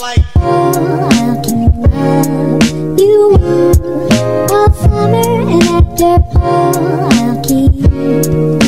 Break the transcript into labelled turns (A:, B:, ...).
A: like
B: you all summer and after I'll keep